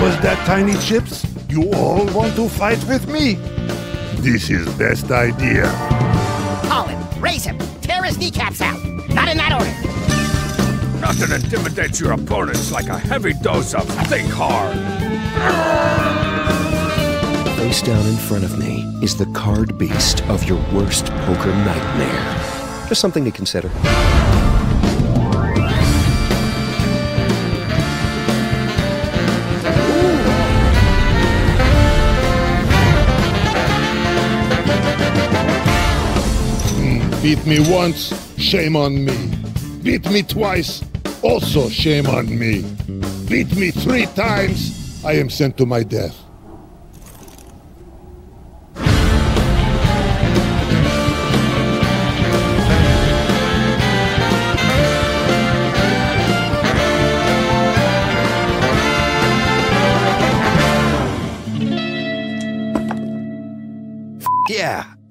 was that, Tiny Chips? You all want to fight with me? This is best idea. Haul him, raise him, tear his kneecaps out. Not in that order. Nothing intimidates your opponents like a heavy dose of think hard. Face down in front of me is the card beast of your worst poker nightmare. Just something to consider. Beat me once, shame on me. Beat me twice, also shame on me. Beat me three times, I am sent to my death. Yeah.